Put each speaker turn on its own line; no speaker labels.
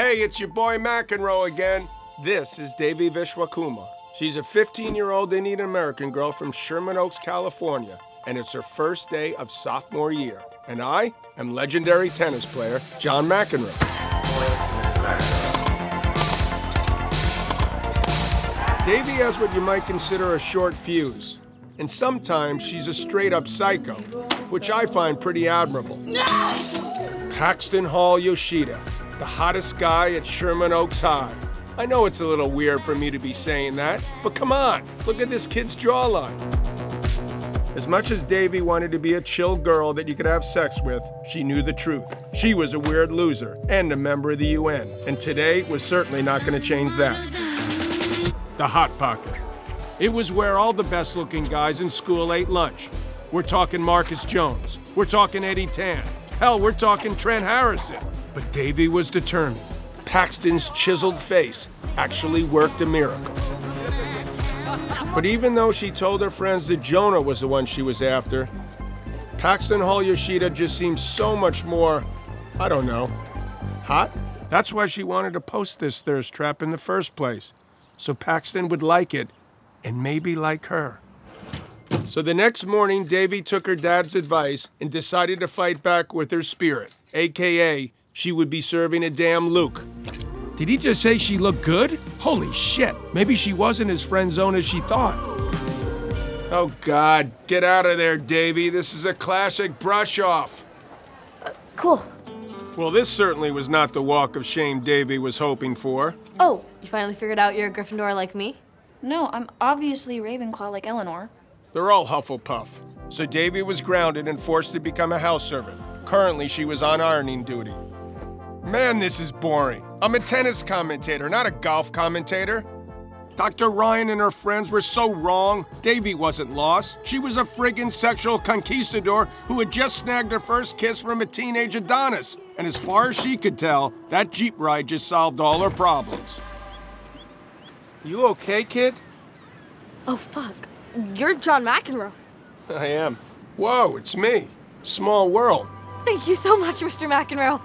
Hey, it's your boy McEnroe again. This is Devi Vishwakumar. She's a 15-year-old Indian American girl from Sherman Oaks, California, and it's her first day of sophomore year. And I am legendary tennis player John McEnroe. Devi has what you might consider a short fuse, and sometimes she's a straight-up psycho, which I find pretty admirable. Paxton Hall Yoshida, the hottest guy at Sherman Oaks High. I know it's a little weird for me to be saying that, but come on, look at this kid's jawline. As much as Devi wanted to be a chill girl that you could have sex with, she knew the truth. She was a weird loser and a member of the UN, and today was certainly not going to change that. The Hot Pocket. It was where all the best looking guys in school ate lunch. We're talking Marcus Jones. We're talking Eddie Tan. Hell, we're talking Trent Harrison. But Devi was determined. Paxton's chiseled face actually worked a miracle. But even though she told her friends that Jonah was the one she was after, Paxton Hall Yoshida just seems so much more, I don't know, hot? That's why she wanted to post this thirst trap in the first place, so Paxton would like it and maybe like her. So the next morning, Devi took her dad's advice and decided to fight back with her spirit, aka she would be serving a damn Luke. Did he just say she looked good? Holy shit, maybe she wasn't as friend zone as she thought. Oh God, get out of there, Devi. This is a classic brush off.
Uh, cool.
Well, this certainly was not the walk of shame Devi was hoping for.
Oh, you finally figured out you're a Gryffindor like me?
No, I'm obviously Ravenclaw like Eleanor.
They're all Hufflepuff. So Devi was grounded and forced to become a house servant. Currently, she was on ironing duty. Man, this is boring. I'm a tennis commentator, not a golf commentator. Dr. Ryan and her friends were so wrong. Devi wasn't lost. She was a friggin' sexual conquistador who had just snagged her first kiss from a teenage Adonis. And as far as she could tell, that Jeep ride just solved all her problems. You okay, kid?
Oh, fuck. You're John McEnroe.
I am. Whoa, it's me. Small world.
Thank you so much, Mr. McEnroe.